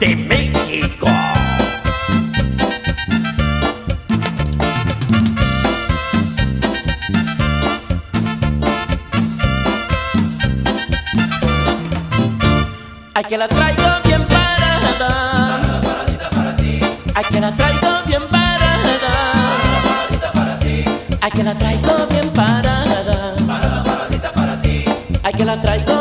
de México. Ay que la traigo bien parada. Ay que la traigo bien parada. Ay que la traigo bien parada. Ay que la traigo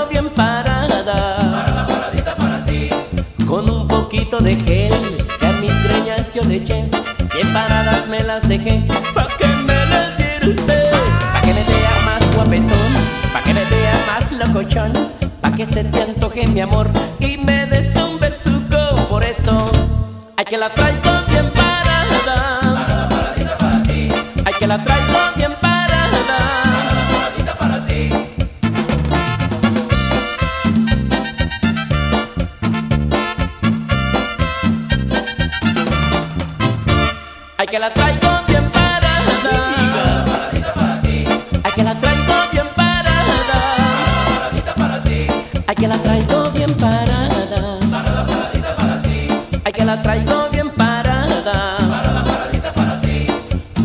de gel que a mis greñas yo le eché. Bien paradas me las dejé. Pa' que me las diera usted. Pa' que me vea más guapetón. Pa' que me vea más locochón. Pa' que se te antoje mi amor y me des un besuco. Por eso, ay que la traigo bien parada. Ay que la traigo bien parada. Ay que la traigo bien parada. Ay que la traigo bien parada. Ay que la traigo bien parada. Ay que la traigo bien parada.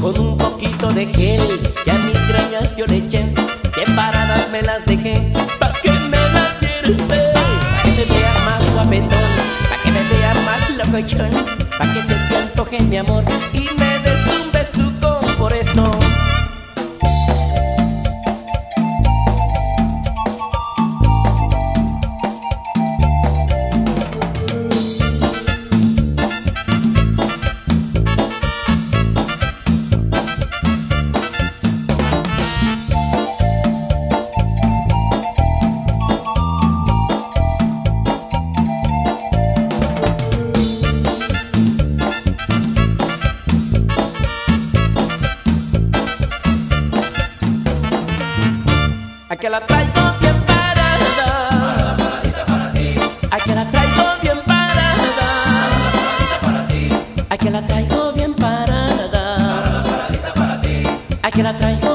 Con un poquito de gel que a mis greñas yo le eché. Bien paradas me las dejé. Pa' que me las diera usted. Pa' que se vea más guapetón. Pa' que me vea más locochón. Pa' que se te antoje mi amor Ay que la traigo bien parada. Ay que la traigo bien parada. Ay que la traigo bien parada. Ay que la traigo